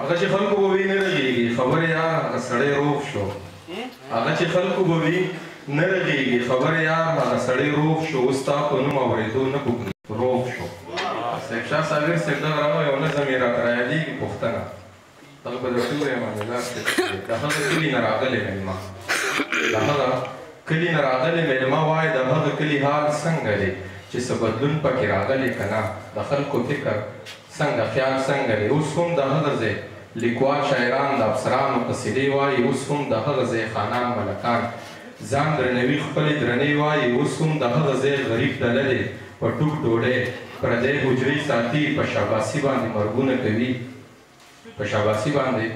هغه چې خلکو به وي نه رغېږي خبر یار هغه سړی روغ شو هغه چې خلکو به وي نه رغېږي خبر یار هغه سړی روغ شو اوس ستا په نوم اورېدو نه پوهېږي روغ شو صاحب شاه صابر صاحب دغه راغی یو نظم یې راته رایادېږي پوښتنه هغه به درته ووایم عبدالله صاحب د هغه کلي نه راغلی مېلمه د هغه کلي نه راغلی مېلمه وایي د هغه کلي حال څنګه دی چې څه بدلون پکې راغلی که نه د خلکو فکر څنګه خیال څنګه دی اوس هم د هغه ځای لیکوال شاعران د افسرانو قصیدې وایي اوس هم د هغه ځای خانان ملکان ځان درنوي خپلې درنې وایي اوس هم د هغه ځای غریب دله دی په ټوک ډوډۍ پردۍ حجرۍ ساتي په شاباسي باندې مرګونه کوي. په شاباسی باندی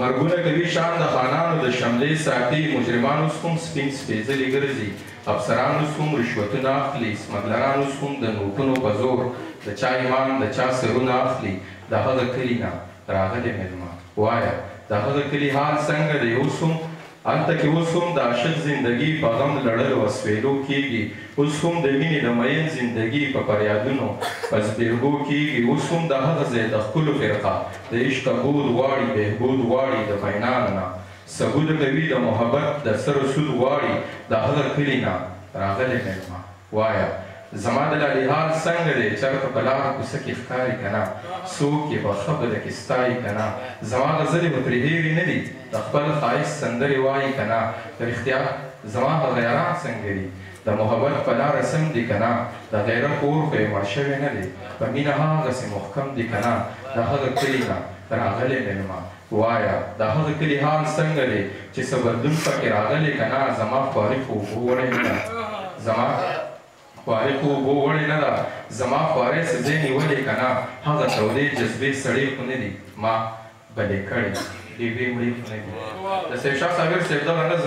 مرګونه کوی شان د خانانو د شملی ساتی مجرمان اوس هم سپین سپیځلی ګرځی افسران اوس هم رشوتونه اخلی سمګلران اوس هم د نوټونو په زور د چا ایمان د چا سرونه اخلی د هغه کلی نه راغلی میلمه وایه د هغه کلی حال څنګه دی اوس هم هلته کې اوس هم د عاشق زندګي په غم لړلو اسوېلو کېږي، اوس هم د مینې د مئین زندګي په فریادونو په زبېرګو کېږي، اوس هم د هغه ځای د ښکلو فرقه د عشق ابود غواړي، بهبود غواړي د مئینانو نه سبود کوي، د محبت د سرو سود غواړي د هغه کلي نه راغلی مېلمه. وايه زما د لالی حال سنګه دی چرته په لار کوڅه کی ښکاری کنه څوک يی په ښه بده کی ستايی کنه زما غزلی مو تری هيری نه دی د خپل ښايست سندری وايی کنه په رښتيا زما هغه ياران سنګه دی د محبت په لاره سم دی کنه د غيرت اور خو يی مړ شوی نه دی په مينه هغسی محکم دی کنه د هغه کلی نه راغلی ميلمه وايه د هغه کلي حال څنګه دی چي څه بدلون پکي راغلی که نه زما خواري خو اوبو وړې نه ده زما خواري خو اوبو وړې نه ده زما خوارۍ څه ځای نيولی که نه هغه تودې جذبې سړې خو نه دي ما بلې کړې ډيوې مړې خو نه دي د سيف شاه صابر صيب دغه نظم